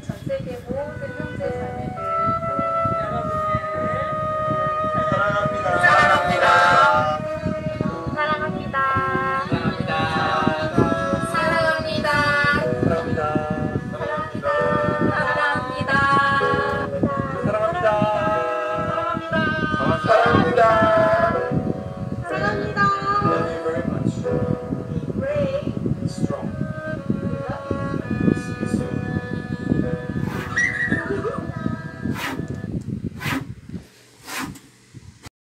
전세계 모든